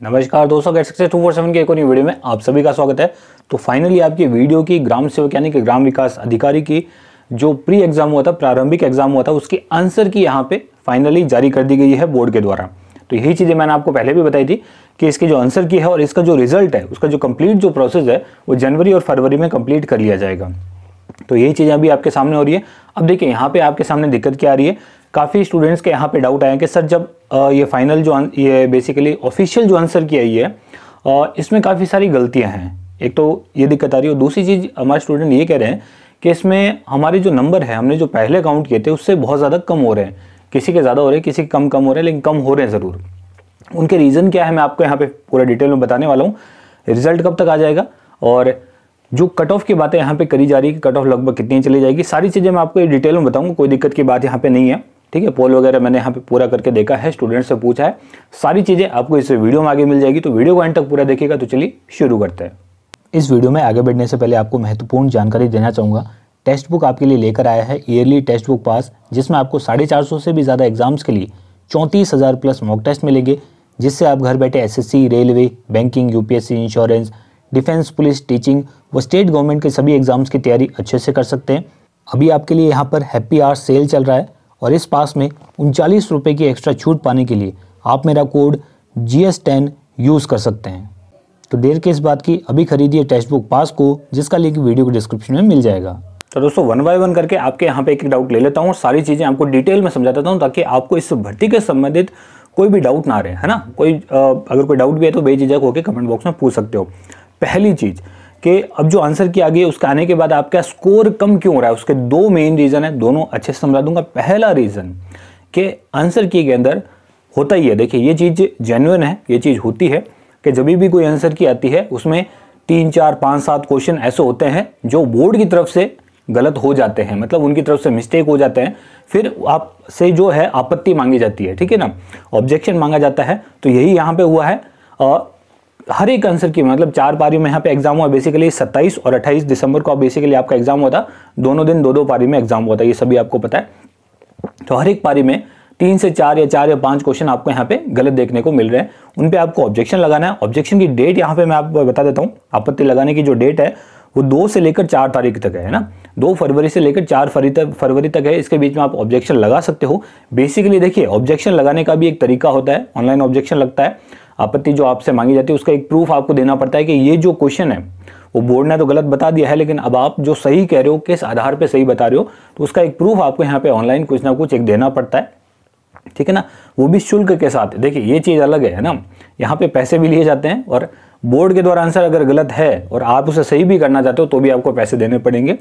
नमस्कार दोस्तों कैसे सक्सेस टू फोर सेवन के एक और वीडियो में आप सभी का स्वागत है। तो फाइनली आपकी वीडियो की ग्राम सेवक यानी कि ग्राम विकास अधिकारी की जो प्री एग्ज़ाम हुआ था, प्रारंभिक एग्ज़ाम हुआ था, उसकी आंसर की यहाँ पे फाइनली जारी कर दी गई है बोर्ड के द्वारा। तो यही चीज़ें मैंने आपको पहले भी बताई थी कि इसकी जो आंसर की है और इसका जो रिज़ल्ट है, उसका जो कंप्लीट जो प्रोसेस है, वो जनवरी और फरवरी में कंप्लीट कर लिया जाएगा। तो यही चीज़ें अभी आपके सामने हो रही है। अब देखिए, यहाँ पे आपके सामने दिक्कत क्या आ रही है? काफ़ी स्टूडेंट्स के यहाँ पे डाउट आए हैं कि सर जब ये फाइनल जो ये बेसिकली ऑफिशियल जो आंसर की आई है इसमें काफ़ी सारी गलतियाँ हैं। एक तो ये दिक्कत आ रही है दूसरी चीज़, हमारे स्टूडेंट ये कह रहे हैं कि इसमें हमारे जो नंबर है, हमने जो पहले काउंट किए थे, उससे बहुत ज़्यादा कम हो रहे हैं। किसी के ज़्यादा हो रहे हैं, किसी के कम कम हो रहे हैं, लेकिन कम हो रहे हैं ज़रूर। उनके रीज़न क्या है, मैं आपको यहाँ पे पूरा डिटेल में बताने वाला हूँ। रिज़ल्ट कब तक आ जाएगा? और जो कट ऑफ़ की बातें यहाँ पे करी जा रही है कि कट ऑफ़ लगभग कितनी चली जाएगी, सारी चीज़ें मैं आपको डिटेल में बताऊँगा, कोई दिक्कत की बात यहाँ पे नहीं है। ठीक है पोल वगैरह मैंने यहाँ पे पूरा करके देखा है स्टूडेंट से पूछा है, सारी चीज़ें आपको इस वीडियो में आगे मिल जाएगी तो वीडियो को एंड तक पूरा देखिएगा तो चलिए शुरू करते हैं। इस वीडियो में आगे बढ़ने से पहले आपको महत्वपूर्ण जानकारी देना चाहूँगा। टेक्स्ट बुक आपके लिए लेकर आया है ईयरली टेक्स्ट बुक पास जिसमें आपको साढ़े चार सौ से भी ज़्यादा एग्ज़ाम्स के लिए चौंतीस हज़ार प्लस मॉक टेस्ट मिलेंगे, जिससे आप घर बैठे SSC railway banking UPSC insurance defence police teaching व स्टेट गवर्नमेंट के सभी एग्ज़ाम्स की तैयारी अच्छे से कर सकते हैं। अभी आपके लिए यहाँ पर हैप्पी आवर सेल चल रहा है और इस पास में उनचालीस रुपये की एक्स्ट्रा छूट पाने के लिए आप मेरा code G S ten use कर सकते हैं। तो देर के इस बात की अभी खरीदिए टेक्स्ट बुक पास को, जिसका लिंक वीडियो के डिस्क्रिप्शन में मिल जाएगा। तो दोस्तों वन बाय वन करके आपके यहाँ पे एक डाउट ले लेता हूँ। सारी चीज़ें आपको डिटेल में समझा देता हूँ, ताकि आपको इस भर्ती के संबंधित कोई भी डाउट ना रहे, है ना? कोई अगर कोई डाउट भी है तो बेझिझक होकर कमेंट बॉक्स में पूछ सकते हो। पहली चीज़ कि अब जो आंसर की आ गई उसके आने के बाद आपका स्कोर कम क्यों हो रहा है? उसके दो मेन रीज़न है, दोनों अच्छे से समझा दूँगा। पहला रीज़न कि आंसर की के अंदर होता ही है। देखिए, ये चीज़ जेन्युन है, ये चीज़ होती है कि जब भी कोई आंसर की आती है, उसमें तीन, चार, पाँच, सात क्वेश्चन ऐसे होते हैं जो बोर्ड की तरफ़ से गलत हो जाते हैं। मतलब उनकी तरफ़ से मिस्टेक हो जाते हैं। फिर आपसे जो है, आपत्ति मांगी जाती है, ठीक है ना? ऑब्जेक्शन मांगा जाता है। तो यही यहाँ पे हुआ है। और हर एक आंसर की मतलब चार पारी में यहाँ पे एग्ज़ाम हुआ बेसिकली 27 और 28 दिसंबर को बेसिकली आपका एग्ज़ाम हुआ था। दोनों दिन दो दो पारी में एग्ज़ाम हुआ था, ये सभी आपको पता है। तो हर एक पारी में तीन से चार या चार या पाँच क्वेश्चन आपको यहाँ पे गलत देखने को मिल रहे हैं। उन पे आपको ऑब्जेक्शन लगाना है। ऑब्जेक्शन की डेट यहाँ पे मैं आपको बता देता हूँ। आपत्ति लगाने की जो डेट है, वो दो से लेकर चार तारीख तक है ना? दो फरवरी से लेकर चार फरवरी तक फरवरी तक है। इसके बीच में आप ऑब्जेक्शन लगा सकते हो। बेसिकली देखिए ऑब्जेक्शन लगाने का भी एक तरीका होता है। ऑनलाइन ऑब्जेक्शन लगता है। आपत्ति जो आपसे मांगी जाती है, उसका एक प्रूफ आपको देना पड़ता है कि ये जो क्वेश्चन है, वो बोर्ड ने तो गलत बता दिया है, लेकिन अब आप जो सही कह रहे हो, किस आधार पर सही बता रहे हो तो उसका एक प्रूफ आपको यहाँ पे ऑनलाइन कुछ ना कुछ एक देना पड़ता है। ठीक है ना? वो भी शुल्क के साथ देखिए, ये चीज़ अलग है ना? यहाँ पे पैसे भी लिए जाते हैं और बोर्ड के द्वारा आंसर अगर गलत है और आप उसे सही भी करना चाहते हो तो भी आपको पैसे देने पड़ेंगे।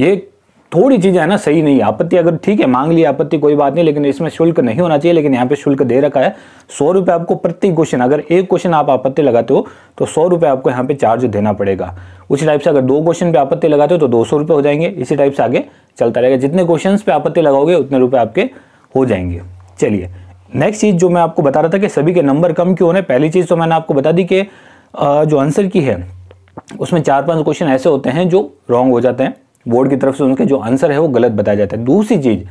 ये थोड़ी चीज़ें है ना सही नहीं है। आपत्ति अगर ठीक है, मांग ली, आपत्ति कोई बात नहीं, लेकिन इसमें शुल्क नहीं होना चाहिए, लेकिन यहाँ पे शुल्क दे रखा है। सौ रुपये आपको प्रति क्वेश्चन अगर एक क्वेश्चन आप आपत्ति लगाते हो तो सौ रुपये आपको यहाँ पे चार्ज देना पड़ेगा। उसी टाइप से अगर दो क्वेश्चन पे आपत्ति लगाते हो तो दो सौ हो जाएँगे। इसी टाइप से आगे चलता रहेगा। जितने क्वेश्चन पे आपत्ति लगाओगे, उतने रुपये आपके हो जाएँगे। चलिए नेक्स्ट चीज़ जो मैं आपको बता रहा था कि सभी के नंबर कम क्यों होने, पहली चीज़ तो मैंने आपको बता दी कि जो आंसर की है, उसमें चार पाँच क्वेश्चन ऐसे होते हैं जो रॉन्ग हो जाते हैं। बोर्ड की तरफ़ से उनके जो आंसर है वो गलत बताया जाता है। दूसरी चीज़,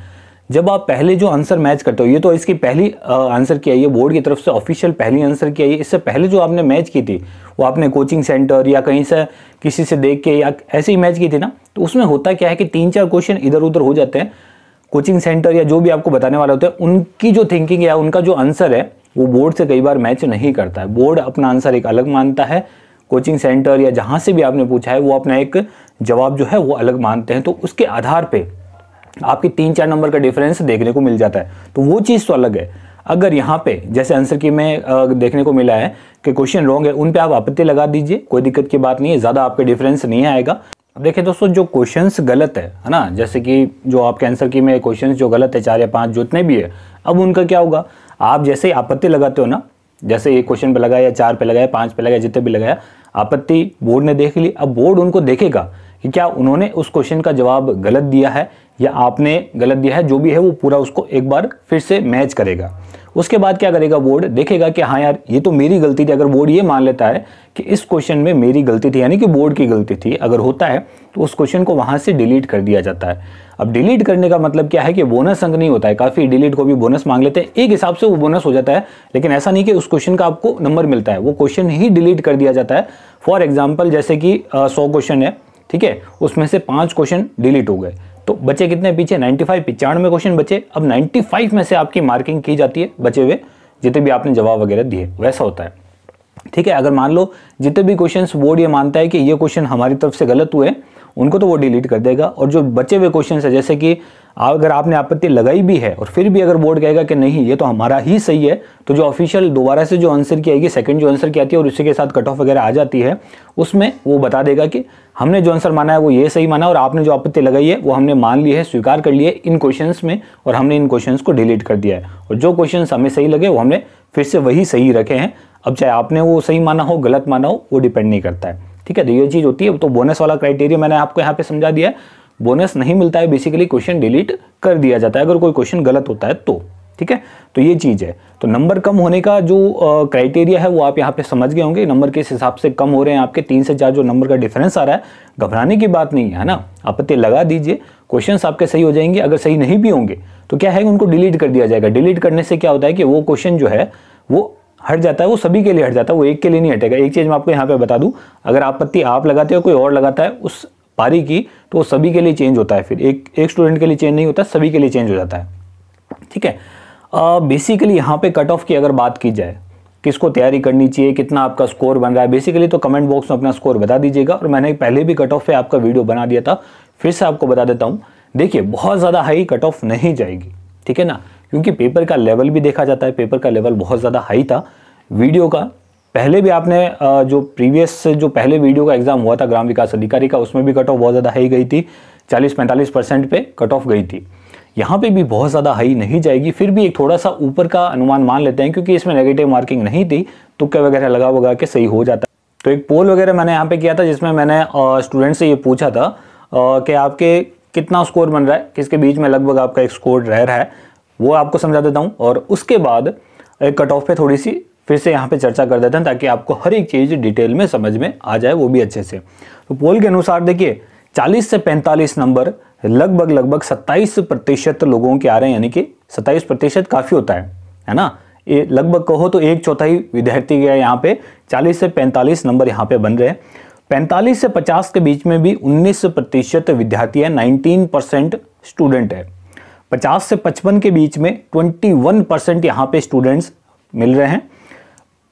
जब आप पहले जो आंसर मैच करते हो, ये तो इसकी पहली आंसर की आई है, बोर्ड की तरफ़ से ऑफिशियल पहली आंसर की आई है। इससे पहले जो आपने मैच की थी, वो आपने कोचिंग सेंटर या कहीं से किसी से देख के या ऐसे ही मैच की थी ना तो उसमें होता क्या है कि तीन चार क्वेश्चन इधर उधर हो जाते हैं। कोचिंग सेंटर या जो भी आपको बताने वाला होता है, उनकी जो थिंकिंग या उनका जो आंसर है, वो बोर्ड से कई बार मैच नहीं करता है। बोर्ड अपना आंसर एक अलग मानता है। कोचिंग सेंटर या जहाँ से भी आपने पूछा है, वो अपना एक जवाब जो है वो अलग मानते हैं तो उसके आधार पे आपके तीन चार नंबर का डिफरेंस देखने को मिल जाता है। तो वो चीज़ तो अलग है। अगर यहाँ पे, जैसे आंसर की में देखने को मिला है कि क्वेश्चन रॉन्ग है, उन पे आप आपत्ति लगा दीजिए, कोई दिक्कत की बात नहीं है, ज़्यादा आपके डिफरेंस नहीं आएगा। अब देखिए दोस्तों, जो क्वेश्चंस गलत है है ना, जैसे कि जो आपके आंसर की में क्वेश्चंस जो गलत है, चार या पाँच, जितने भी है, अब उनका क्या होगा? आप जैसे आपत्ति लगाते हो ना, जैसे एक क्वेश्चन पे लगाया, चार पे लगाया, पाँच पे लगाया, जितने भी लगाया, आपत्ति बोर्ड ने देख ली, अब बोर्ड उनको देखेगा। कि क्या उन्होंने उस क्वेश्चन का जवाब गलत दिया है या आपने गलत दिया है, जो भी है वो पूरा उसको एक बार फिर से मैच करेगा। उसके बाद क्या करेगा बोर्ड देखेगा कि हाँ यार, ये तो मेरी गलती थी। अगर बोर्ड ये मान लेता है कि इस क्वेश्चन में मेरी गलती थी, यानी कि बोर्ड की गलती थी, अगर होता है तो उस क्वेश्चन को वहाँ से डिलीट कर दिया जाता है। अब डिलीट करने का मतलब क्या है कि बोनस अंक नहीं होता है। काफ़ी डिलीट को भी बोनस मांग लेते हैं। एक हिसाब से वो बोनस हो जाता है, लेकिन ऐसा नहीं कि उस क्वेश्चन का आपको नंबर मिलता है। वो क्वेश्चन ही डिलीट कर दिया जाता है। फॉर एग्ज़ाम्पल जैसे कि सौ क्वेश्चन है। ठीक है, उसमें से पाँच क्वेश्चन डिलीट हो गए। तो बचे कितने पीछे? 95 पिचानवे क्वेश्चन बचे। अब 95 में से आपकी मार्किंग की जाती है, बचे हुए जितने भी आपने जवाब वगैरह दिए, वैसा होता है। ठीक है, अगर मान लो जितने भी क्वेश्चन बोर्ड ये मानता है कि ये क्वेश्चन हमारी तरफ़ से गलत हुए उनको तो वो डिलीट कर देगा। और जो बचे हुए क्वेश्चन है, जैसे कि अगर आपने आपत्ति लगाई भी है और फिर भी अगर बोर्ड कहेगा कि नहीं, ये तो हमारा ही सही है तो जो ऑफिशियल दोबारा से जो आंसर की आएगी सेकंड जो आंसर की आती है और उसी के साथ कट ऑफ़ वगैरह आ जाती है, उसमें वो बता देगा कि हमने जो आंसर माना है वो ये सही माना और आपने जो आपत्ति लगाई है, वो हमने मान ली है, स्वीकार कर लिए इन क्वेश्चन में और हमने इन क्वेश्चन को डिलीट कर दिया है। और जो क्वेश्चन हमें सही लगे, वो हमने फिर से वही सही रखे हैं। अब चाहे आपने वो सही माना हो, गलत माना हो, वो डिपेंड नहीं करता है। ठीक है तो ये चीज़ होती है तो बोनस वाला क्राइटेरिया मैंने आपको यहाँ पे समझा दिया है। बोनस नहीं मिलता है बेसिकली क्वेश्चन डिलीट कर दिया जाता है। अगर कोई क्वेश्चन गलत होता है तो ठीक है? तो ये चीज़ है। तो नंबर कम होने का जो क्राइटेरिया है, वो आप यहाँ पे समझ गए होंगे। नंबर के हिसाब से कम हो रहे हैं आपके तीन से चार, जो नंबर का डिफरेंस आ रहा है। घबराने की बात नहीं है ना? आपत्ति लगा दीजिए। क्वेश्चंस आपके सही हो जाएँगे। अगर सही नहीं भी होंगे तो क्या है, उनको डिलीट कर दिया जाएगा। डिलीट करने से क्या होता है कि वो क्वेश्चन जो है, वो हट जाता है। वो सभी के लिए हट जाता है। वो एक के लिए नहीं हटेगा। एक चीज़ मैं आपको यहाँ पे बता दूँ। अगर आपत्ति आप लगाते हो, कोई और लगाता है, उस पारी की तो वो सभी के लिए चेंज होता है फिर। एक एक स्टूडेंट के लिए चेंज नहीं होता, सभी के लिए चेंज हो जाता है। ठीक है? बेसिकली यहाँ पे कट ऑफ़ की अगर बात की जाए, किसको तैयारी करनी चाहिए, कितना आपका स्कोर बन रहा है बेसिकली तो कमेंट बॉक्स में अपना स्कोर बता दीजिएगा। और मैंने पहले भी कट ऑफ़ पे आपका वीडियो बना दिया था, फिर से आपको बता देता हूँ। देखिए, बहुत ज़्यादा हाई कट ऑफ़ नहीं जाएगी। ठीक है ना? क्योंकि पेपर का लेवल भी देखा जाता है पेपर का लेवल बहुत ज़्यादा हाई था। वीडियो का पहले भी आपने जो प्रीवियस जो पहले वीडियो का एग्ज़ाम हुआ था ग्राम विकास अधिकारी का, उसमें भी कट ऑफ़ बहुत ज़्यादा हाई गई थी। 40-45 परसेंट पे कट ऑफ़ गई थी। यहाँ पे भी बहुत ज़्यादा हाई नहीं जाएगी। फिर भी एक थोड़ा सा ऊपर का अनुमान मान लेते हैं, क्योंकि इसमें नेगेटिव मार्किंग नहीं थी। तुक्के वगैरह लगा वगा के सही हो जाता तो एक पोल वगैरह मैंने यहाँ पे किया था, जिसमें मैंने स्टूडेंट से ये पूछा था कि आपके कितना स्कोर बन रहा है? किसके बीच में लगभग आपका एक स्कोर रह रहा है? वो आपको समझा देता हूँ। और उसके बाद एक कट ऑफ़ पे थोड़ी सी फिर से यहाँ पे चर्चा कर देते हैं ताकि आपको हर एक चीज़ डिटेल में समझ में आ जाए, वो भी अच्छे से। तो पोल के अनुसार देखिए 40 से 45 नंबर लगभग लगभग 27 प्रतिशत लोगों के आ रहे हैं, यानी कि 27 प्रतिशत काफ़ी होता है है ना? ये लगभग कहो तो एक चौथाई विद्यार्थी के यहाँ पे 40 से 45 नंबर यहाँ पे बन रहे हैं। 45 से 50 के बीच में भी 19 प्रतिशत विद्यार्थी है 19 परसेंट स्टूडेंट है। 50 से 55 के बीच में 21 परसेंट यहाँ पे स्टूडेंट्स मिल रहे हैं।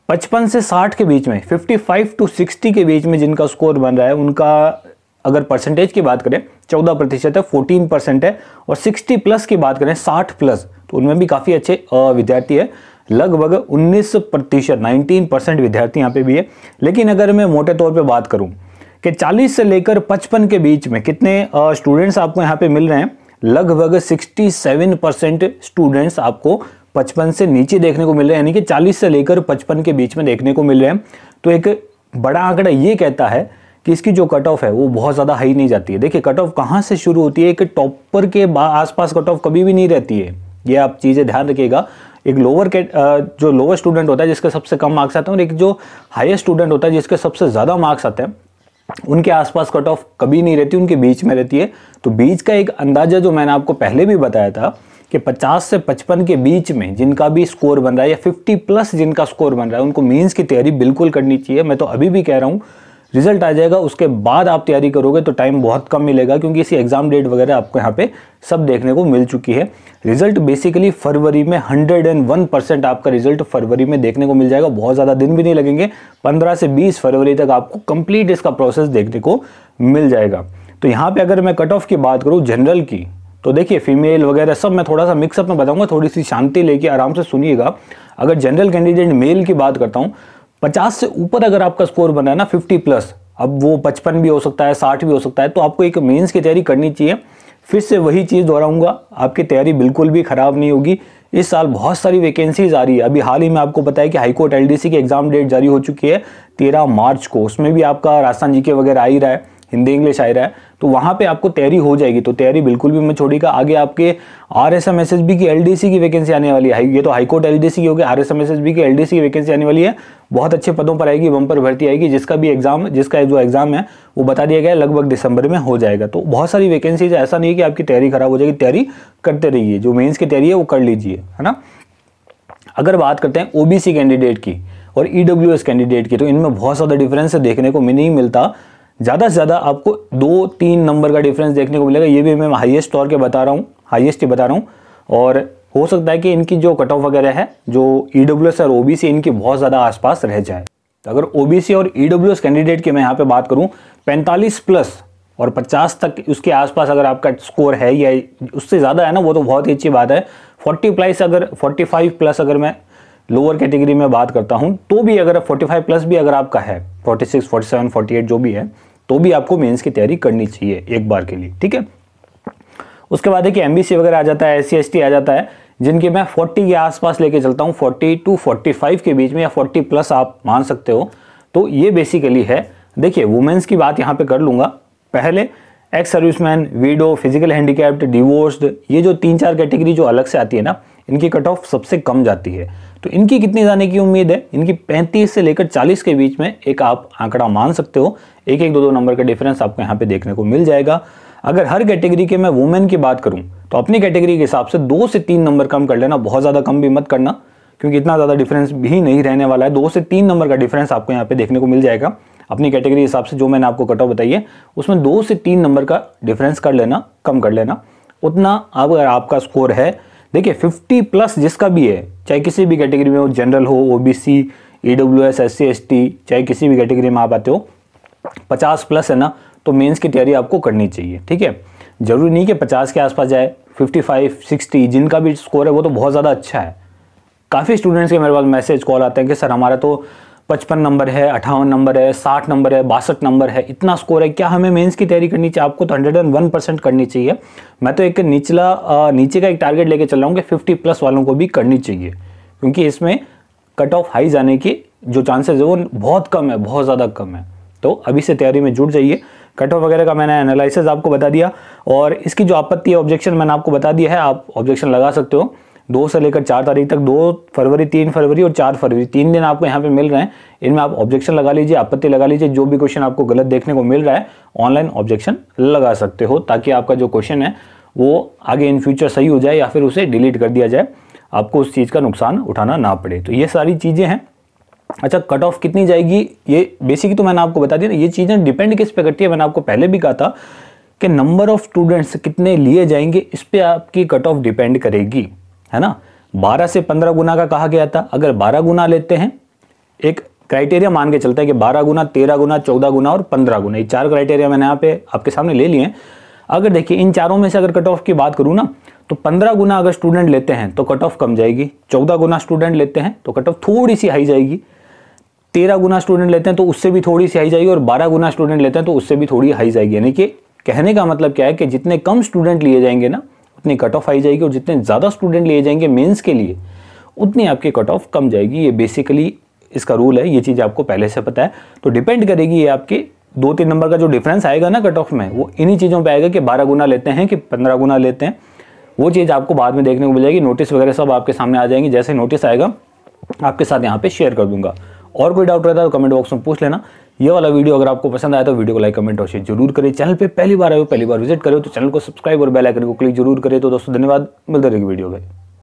पचपन से साठ के बीच में 55 टू 60 के बीच में जिनका स्कोर बन रहा है, उनका अगर परसेंटेज की बात करें 14 प्रतिशत है 14 परसेंट है, और 60 प्लस की बात करें 60 प्लस तो उनमें भी काफ़ी अच्छे विद्यार्थी है। लगभग 19 प्रतिशत नाइनटीन परसेंट विद्यार्थी यहाँ पे भी है। लेकिन अगर मैं मोटे तौर पे बात करूँ कि 40 से लेकर 55 के बीच में कितने स्टूडेंट्स आपको यहाँ पे मिल रहे हैं, लगभग 67 परसेंट स्टूडेंट्स आपको पचपन से नीचे देखने को मिल रहे हैं, यानी कि चालीस से लेकर पचपन के बीच में देखने को मिल रहे हैं। तो एक बड़ा आंकड़ा ये कहता है कि इसकी जो कट ऑफ़ है, वो बहुत ज़्यादा हाई नहीं जाती है। देखिए कट ऑफ़ कहाँ से शुरू होती है? एक टॉपर के आसपास कट ऑफ़ कभी भी नहीं रहती है। ये आप चीज़ें ध्यान रखिएगा। एक लोअर के जो लोअर स्टूडेंट होता है, जिसके सबसे कम मार्क्स आते हैं, और एक जो हाईएस्ट स्टूडेंट होता है, जिसके सबसे ज़्यादा मार्क्स आते हैं, उनके आसपास कट ऑफ़ कभी नहीं रहती, उनके बीच में रहती है। तो बीच का एक अंदाज़ा जो मैंने आपको पहले भी बताया था कि 50 से 55 के बीच में जिनका भी स्कोर बन रहा है या 50 प्लस जिनका स्कोर बन रहा है, उनको मेंस की तैयारी बिल्कुल करनी चाहिए। मैं तो अभी भी कह रहा हूँ रिज़ल्ट आ जाएगा, उसके बाद आप तैयारी करोगे तो टाइम बहुत कम मिलेगा, क्योंकि इसी एग्ज़ाम डेट वगैरह आपको यहाँ पे सब देखने को मिल चुकी है। रिज़ल्ट बेसिकली फरवरी में 101 परसेंट आपका रिज़ल्ट फरवरी में देखने को मिल जाएगा। बहुत ज़्यादा दिन भी नहीं लगेंगे 15 से 20 फरवरी तक आपको कंप्लीट इसका प्रोसेस देखने को मिल जाएगा। तो यहाँ पे अगर मैं कट ऑफ़ की बात करूँ जनरल की तो देखिए फीमेल वगैरह सब मैं थोड़ा सा मिक्सअप में बताऊँगा थोड़ी सी शांति लेके आराम से सुनिएगा। अगर जनरल कैंडिडेट मेल की बात करता हूँ, पचास से ऊपर अगर आपका स्कोर बना है ना फिफ्टी प्लस अब वो पचपन भी हो सकता है, साठ भी हो सकता है तो आपको एक मेंस की तैयारी करनी चाहिए। फिर से वही चीज़ दोहराऊँगा, आपकी तैयारी बिल्कुल भी खराब नहीं होगी। इस साल बहुत सारी वैकेंसीज आ रही है। अभी हाल ही में आपको है कि हाईकोर्ट एल एलडीसी की एग्ज़ाम डेट जारी हो चुकी है, तेरह मार्च को। उसमें भी आपका राजस्थान जी के वगैरह आ ही रहा है, हिंदी इंग्लिश आ रहा है। तो वहाँ पे आपको तैयारी हो जाएगी। तो तैयारी बिल्कुल भी मत छोड़िएगा। आगे आपके R S M S S B की एल डी सी की वैकेंसी आने वाली है। ये तो हाईकोर्ट एल डी सी की होगी R S M S S B की एल डी सी की वैकेंसी आने वाली है। बहुत अच्छे पदों पर आएगी बम पर भर्ती आएगी। जिसका भी एग्ज़ाम जिसका जो एग्ज़ाम है, वो बता दिया गया लगभग दिसंबर में हो जाएगा। तो बहुत सारी वैकेंसीज ऐसा नहीं है कि आपकी तैयारी खराब हो जाएगी। तैयारी करते रहिए। जो मेन्स की तैयारी है, वो कर लीजिए। है ना? अगर बात करते हैं ओबीसी कैंडिडेट की और ईडब्ल्यूएस e कैंडिडेट की तो इनमें बहुत ज़्यादा डिफरेंस देखने को नहीं मिलता। ज़्यादा से ज़्यादा आपको दो तीन नंबर का डिफरेंस देखने को मिलेगा। ये भी मैं हाईएस्ट तौर के बता रहा हूँ हाईएस्ट ही बता रहा हूँ। और हो सकता है कि इनकी जो कट ऑफ़ वगैरह है जो ई e और ओबीसी इनकी बहुत ज़्यादा आसपास रह जाए। तो अगर ओबीसी और ई e कैंडिडेट की मैं यहाँ पे बात करूँ पैंतालीस प्लस और 50 तक उसके आसपास अगर आपका स्कोर है या उससे ज़्यादा है ना वो तो बहुत ही अच्छी बात है। 40 प्लस अगर 45 प्लस अगर मैं लोअर कैटेगरी में बात करता हूँ तो भी अगर 45 प्लस भी अगर आपका है 46, 47, 48 जो भी है तो भी आपको मेंस की तैयारी करनी चाहिए एक बार के लिए, ठीक है? उसके बाद है कि एमबीसी वगैरह आ जाता है एस सी आ जाता है, जिनके मैं 40 के आसपास लेके चलता हूँ 40 टू 45 के बीच में या 40 प्लस आप मान सकते हो। तो ये बेसिकली है। देखिए वुमेन्स की बात यहाँ पे कर लूँगा। पहले ex serviceman widow physical handicapped divorced ये जो तीन चार कैटेगरी जो अलग से आती है ना इनकी कट ऑफ़ सबसे कम जाती है। तो इनकी कितनी जाने की उम्मीद है? इनकी 35 से लेकर 40 के बीच में एक आप आंकड़ा मान सकते हो। एक एक दो दो नंबर का डिफरेंस आपको यहाँ पे देखने को मिल जाएगा। अगर हर कैटेगरी के मैं वुमेन की बात करूँ तो अपनी कैटेगरी के हिसाब से दो से तीन नंबर कम कर लेना, बहुत ज़्यादा कम भी मत करना, क्योंकि इतना ज़्यादा डिफरेंस भी नहीं रहने वाला है। दो से तीन नंबर का डिफरेंस आपको यहाँ पे देखने को मिल जाएगा। अपनी कैटेगरी के हिसाब से जो मैंने आपको कट ऑफ़ बताई है, उसमें दो से तीन नंबर का डिफरेंस कर लेना, कम कर लेना। उतना अगर आपका स्कोर है देखिए 50 प्लस जिसका भी है, चाहे किसी भी कैटेगरी में हो जनरल हो OBC EW S S C चाहे किसी भी कैटेगरी में आप आते हो 50 प्लस है ना तो मेंस की तैयारी आपको करनी चाहिए, ठीक है? ज़रूरी नहीं कि 50 के आसपास जाए 55 60 जिनका भी स्कोर है, वो तो बहुत ज़्यादा अच्छा है। काफ़ी स्टूडेंट्स के मेरे पास मैसेज कॉल आते हैं कि, सर, हमारा तो पचपन नंबर है, अठावन नंबर है, साठ नंबर है, बासठ नंबर है, इतना स्कोर है, क्या हमें मेंस की तैयारी करनी चाहिए? आपको तो हंड्रेड एंड वन परसेंट करनी चाहिए। मैं तो एक निचला नीचे का एक टारगेट लेके चल रहा हूँ कि फिफ्टी प्लस वालों को भी करनी चाहिए। क्योंकि इसमें कट ऑफ़ हाई जाने की जो चांसेस है, वो बहुत कम है, बहुत ज़्यादा कम है। तो अभी से तैयारी में जुट जाइए। कट ऑफ़ वगैरह का मैंने एनालिसिस आपको बता दिया और इसकी जो आपत्ति है ऑब्जेक्शन मैंने आपको बता दिया है, आप ऑब्जेक्शन लगा सकते हो। दो से लेकर चार तारीख तक, दो फरवरी, तीन फरवरी और चार फरवरी। तीन दिन आपको यहाँ पे मिल रहे हैं। इनमें आप ऑब्जेक्शन लगा लीजिए, आपत्ति लगा लीजिए, जो भी क्वेश्चन आपको गलत देखने को मिल रहा है ऑनलाइन ऑब्जेक्शन लगा सकते हो, ताकि आपका जो क्वेश्चन है, वो आगे इन फ्यूचर सही हो जाए या फिर उसे डिलीट कर दिया जाए। आपको उस चीज़ का नुकसान उठाना ना पड़े। तो ये सारी चीज़ें हैं। अच्छा कट ऑफ़ कितनी जाएगी? ये बेसिक तो मैंने आपको बता दिया ना, ये चीज़ें डिपेंड किस पे करती है? मैंने आपको पहले भी कहा था कि नंबर ऑफ़ स्टूडेंट्स कितने लिए जाएँगे, इस पर आपकी कट ऑफ़ डिपेंड करेगी। है ना? 12 से 15 गुना का कहा गया था। अगर 12 गुना लेते हैं, एक क्राइटेरिया मान के चलता है कि 12 गुना 13 गुना 14 गुना और 15 गुना। ये चार क्राइटेरिया मैंने यहाँ पे आपके सामने ले लिए अगर देखिए, इन चारों में से अगर कट ऑफ़ की बात करूँ ना तो 15 गुना अगर स्टूडेंट लेते हैं तो कट ऑफ़ कम जाएगी। 14 गुना स्टूडेंट लेते हैं तो कट ऑफ़ थोड़ी सी हाई जाएगी। तेरह गुना स्टूडेंट लेते हैं तो उससे भी थोड़ी सी हाई जाएगी और बारह गुना स्टूडेंट लेते हैं तो उससे भी थोड़ी हाई जाएगी। यानी कि कहने का मतलब क्या है कि जितने कम स्टूडेंट लिए जाएँगे ना उतनी कट ऑफ़ आई जाएगी और जितने ज़्यादा स्टूडेंट लिए जाएँगे मेंस के लिए, उतनी आपकी कट ऑफ़ कम जाएगी। ये बेसिकली इसका रूल है, ये चीज़ आपको पहले से पता है। तो डिपेंड करेगी ये आपके दो तीन नंबर का जो डिफरेंस आएगा ना कट ऑफ़ में, वो इन्हीं चीज़ों पे आएगा कि बारह गुना लेते हैं कि पंद्रह गुना लेते हैं। वो चीज़ आपको बाद में देखने को मिल जाएगी नोटिस वगैरह सब आपके सामने आ जाएँगे। जैसे नोटिस आएगा, आपके साथ यहाँ पे शेयर कर दूँगा। और कोई डाउट रहता है तो कमेंट बॉक्स में पूछ लेना। ये वाला वीडियो अगर आपको पसंद आया तो वीडियो को लाइक, कमेंट और शेयर ज़रूर करें। चैनल पे पहली बार आए हो, पहली बार विज़िट करें तो चैनल को सब्सक्राइब और बेल आइकन को क्लिक ज़रूर करें। तो दोस्तों, धन्यवाद। मिलते रहेगी वीडियो में।